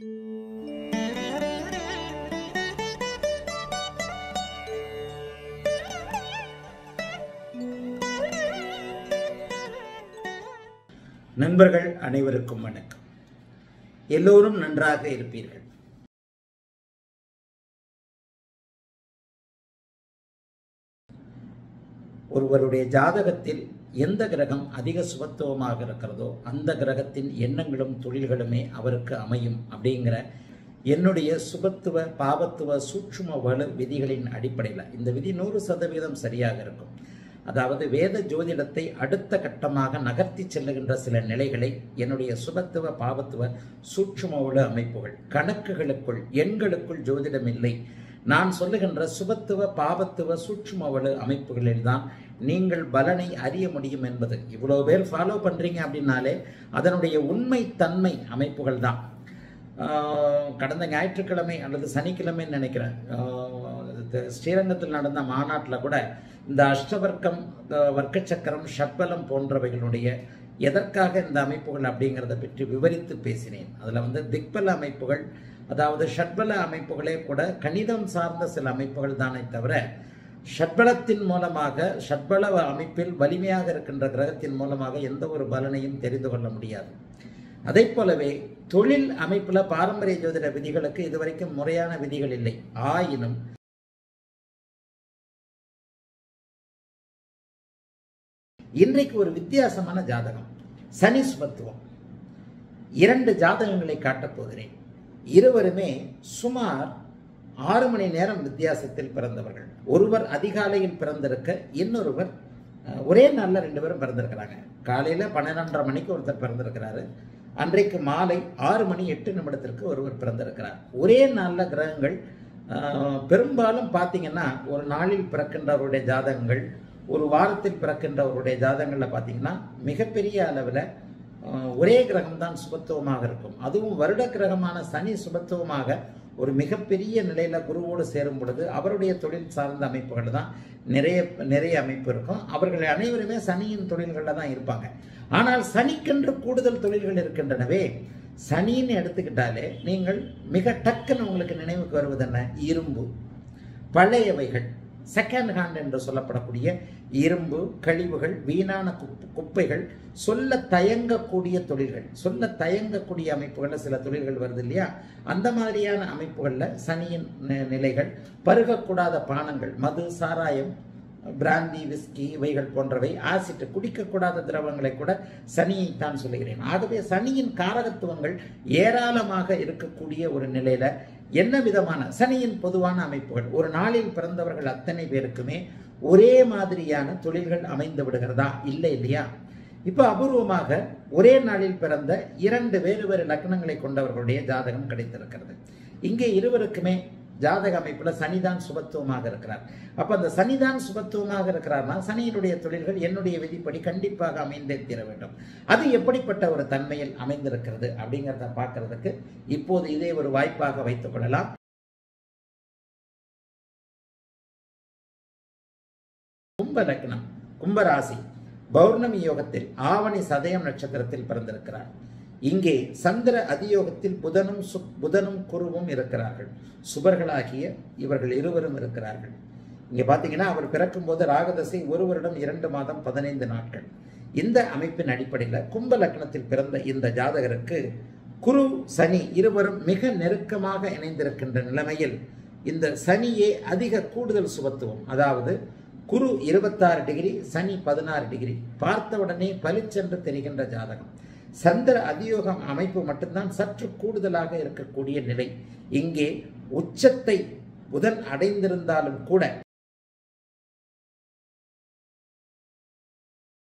நண்பர்கள் அனைவருக்கும் வணக்கம். எல்லோரும் நன்றாக இருப்பீர்கள். ஒருவருடைய ஜாதகத்தில் எந்த கிரகம் அதிக சுபத்துவமாக இருக்கிறதோ அந்த கிரகத்தின் எண்ணங்களும் தொழில்களுமே அவருக்கு அமையும் அப்படிங்கிற என்னுடைய சுபத்துவ பாவத்துவ சூட்சும வலு விதிகளின் அடிப்படையில். இந்த விதி நூறு சதவீதம் சரியாக இருக்கும். அதாவது வேத ஜோதிடத்தை அடுத்த கட்டமாக நகர்த்தி செல்லுகின்ற சில நிலைகளை என்னுடைய சுபத்துவ பாவத்துவ சூட்சும அமைப்புகள் கணக்குகளுக்குள் எண்களுக்குள் ஜோதிடம் இல்லை. நான் சொல்லுகின்ற சுபத்துவ பாவத்துவ சூட்சுமவளு அமைப்புகளில் தான் நீங்கள் பலனை அறிய முடியும் என்பது. இவ்வளோ பேர் ஃபாலோ பண்ணுறீங்க அப்படின்னாலே அதனுடைய உண்மை தன்மை அமைப்புகள் தான் கடந்த ஞாயிற்றுக்கிழமை அல்லது சனிக்கிழமைன்னு நினைக்கிறேன். ஸ்ரீரங்கத்தில் நடந்த மாநாட்டில் கூட இந்த அஷ்டவர்க்கம் வர்க்க சக்கரம் ஷட்பலம் போன்றவைகளுடைய எதற்காக இந்த அமைப்புகள் அப்படிங்கிறத பற்றி விவரித்து பேசினேன். அதில் வந்து திக்பல அமைப்புகள் அதாவது ஷட்பல அமைப்புகளே கூட கணிதம் சார்ந்த சில அமைப்புகள் தானே தவிர ஷட்பலத்தின் மூலமாக ஷட்பல அமைப்பில் வலிமையாக இருக்கின்ற கிரகத்தின் மூலமாக எந்த ஒரு பலனையும் தெரிந்து கொள்ள முடியாது. அதே போலவே தொழில் அமைப்பில் பாரம்பரிய ஜோதிட விதிகளுக்கு இதுவரைக்கும் முறையான விதிகள் இல்லை. ஆயினும் இன்றைக்கு ஒரு வித்தியாசமான ஜாதகம். சனி சுமத்துவம் இரண்டு ஜாதகங்களை காட்டப் போகிறேன். இருவருமே சுமார் ஆறு மணி நேரம் வித்தியாசத்தில் பிறந்தவர்கள். ஒருவர் அதிகாலையில் பிறந்திருக்க இன்னொருவர் ஒரே நாளில் ரெண்டு பேரும் பிறந்திருக்கிறாங்க. காலையில் பன்னிரெண்டரை மணிக்கு ஒருத்தர் பிறந்திருக்கிறாரு. அன்றைக்கு மாலை ஆறு மணி எட்டு நிமிடத்திற்கு ஒருவர் பிறந்திருக்கிறார். ஒரே நாளில் கிரகங்கள் பெரும்பாலும் பார்த்தீங்கன்னா ஒரு நாளில் பிறக்கின்றவருடைய ஜாதகங்கள் ஒரு வாரத்தில் பிறக்கின்றவருடைய ஜாதகங்களில் பார்த்தீங்கன்னா மிகப்பெரிய அளவில் ஒரே கிரகம் தான் சுபத்துவமாக இருக்கும். அதுவும் வருட கிரகமான சனி சுபத்துவமாக ஒரு மிகப்பெரிய நிலையில் குருவோடு சேரும் பொழுது அவருடைய தொழில் சார்ந்த அமைப்புகள் தான் நிறைய நிறைய அமைப்பு இருக்கும். அவர்கள் அனைவருமே சனியின் தொழில்களில் தான் இருப்பாங்க. ஆனால் சனிக்கென்று கூடுதல் தொழில்கள் இருக்கின்றனவே சனின்னு எடுத்துக்கிட்டாலே நீங்கள் மிக டக்குன்னு உங்களுக்கு நினைவுக்கு வருவது என்ன? இரும்பு. பழையவைகள். செகண்ட் ஹேண்ட் என்று சொல்லப்படக்கூடிய இரும்பு கழிவுகள் வீணான குப்பைகள் சொல்ல தயங்கக்கூடிய தொழில்கள் சொல்ல தயங்கக்கூடிய அமைப்புகளில் சில தொழில்கள் வருது இல்லையா? அந்த மாதிரியான அமைப்புகளில் சனியின் நிலைகள் பருகக்கூடாத பானங்கள் மது சாராயம் பிராந்தி விஸ்கி இவைகள் போன்றவை ஆசிட்டு குடிக்கக்கூடாத திரவங்களை கூட சனியை தான் சொல்லுகிறேன். ஆகவே சனியின் காரகத்துவங்கள் ஏராளமாக இருக்கக்கூடிய ஒரு நிலையில என்ன விதமான சனியின் பொதுவான அமைப்புகள்? ஒரு நாளில் பிறந்தவர்கள் அத்தனை பேருக்குமே ஒரே மாதிரியான தொழில்கள் அமைந்து விடுகிறதா? இல்லை இல்லையா? இப்போ அபூர்வமாக ஒரே நாளில் பிறந்த இரண்டு வேறு வேறு லக்னங்களை கொண்டவர்களுடைய ஜாதகம் கிடைத்திருக்கிறது. இங்கே இருவருக்குமே ஜாதக அமைப்புல சனிதான் சுபத்துவமாக இருக்கிறார். அப்ப அந்த சனிதான் சுபத்துவமாக இருக்கிறார்னா சனியினுடைய தொழில்கள் என்னுடைய விதிப்படி கண்டிப்பாக அமைந்தே தீர வேண்டும். அது எப்படிப்பட்ட ஒரு தன்மையில் அமைந்திருக்கிறது அப்படிங்கிறத பார்க்கறதுக்கு இப்போது இதே ஒரு வாய்ப்பாக வைத்துக் கொள்ளலாம். கும்ப லக்னம் கும்பராசி பௌர்ணமி யோகத்தில் ஆவணி சதயம் நட்சத்திரத்தில் பிறந்திருக்கிறார். இங்கே சந்திர அதியோகத்தில் புதனும் சு புதனும் குருவும் இருக்கிறார்கள். சுபர்களாகிய இவர்கள் இருவரும் இருக்கிறார்கள். இங்கே பார்த்தீங்கன்னா அவர் பிறக்கும் போது ராகதசை ஒரு வருடம் இரண்டு மாதம் பதினைந்து நாட்கள். இந்த அமைப்பின் அடிப்படையில் கும்ப லக்னத்தில் பிறந்த இந்த ஜாதகருக்கு குரு சனி இருவரும் மிக நெருக்கமாக இணைந்திருக்கின்ற நிலைமையில் இந்த சனியே அதிக கூடுதல் சுபத்துவம். அதாவது குரு இருபத்தாறு டிகிரி சனி பதினாறு டிகிரி. பார்த்தவுடனே பளிச்சென்று தெரிகின்ற ஜாதகம். சந்திர அதியோகம் அமைப்பு மட்டும்தான் சற்று கூடுதலாக இருக்கக்கூடிய நிலை. இங்கே உச்சத்தை புதன் அடைந்திருந்தாலும் கூட